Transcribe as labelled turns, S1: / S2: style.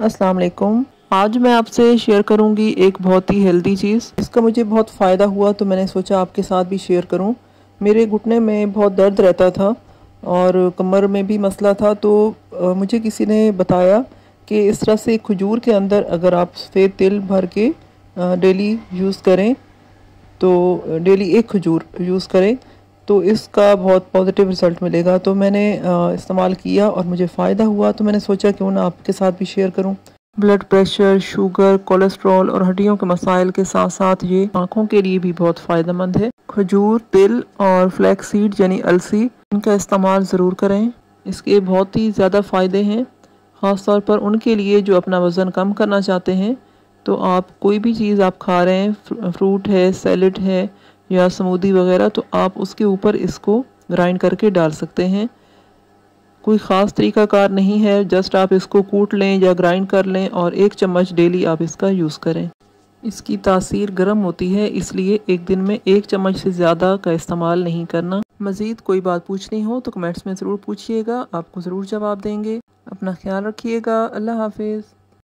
S1: अस्सलाम वालेकुम आज मैं आपसे शेयर करूँगी एक बहुत ही हेल्दी चीज़। इसका मुझे बहुत फ़ायदा हुआ तो मैंने सोचा आपके साथ भी शेयर करूँ। मेरे घुटने में बहुत दर्द रहता था और कमर में भी मसला था तो मुझे किसी ने बताया कि इस तरह से खजूर के अंदर अगर आप सफ़ेद तिल भर के डेली यूज़ करें तो डेली एक खजूर यूज़ करें तो इसका बहुत पॉजिटिव रिज़ल्ट मिलेगा। तो मैंने इस्तेमाल किया और मुझे फ़ायदा हुआ तो मैंने सोचा क्यों ना आपके साथ भी शेयर करूँ। ब्लड प्रेशर शुगर कोलेस्ट्रॉल और हड्डियों के मसाइल के साथ साथ ये आँखों के लिए भी बहुत फ़ायदेमंद है। खजूर, तिल और फ्लैक्स सीड यानी अलसी, इनका इस्तेमाल ज़रूर करें। इसके बहुत ही ज़्यादा फ़ायदे हैं ख़ास तौर पर उनके लिए जो अपना वज़न कम करना चाहते हैं। तो आप कोई भी चीज़ आप खा रहे हैं फ्रूट है, सैलड है या समूदी वगैरह तो आप उसके ऊपर इसको ग्राइंड करके डाल सकते हैं। कोई ख़ास तरीका कार नहीं है, जस्ट आप इसको कूट लें या ग्राइंड कर लें और एक चम्मच डेली आप इसका यूज़ करें। इसकी तासीर गर्म होती है, इसलिए एक दिन में एक चम्मच से ज़्यादा का इस्तेमाल नहीं करना। मज़ीद कोई बात पूछनी हो तो कमेंट्स में ज़रूर पूछिएगा, आपको ज़रूर जवाब देंगे। अपना ख्याल रखिएगा, अल्लाह हाफिज़।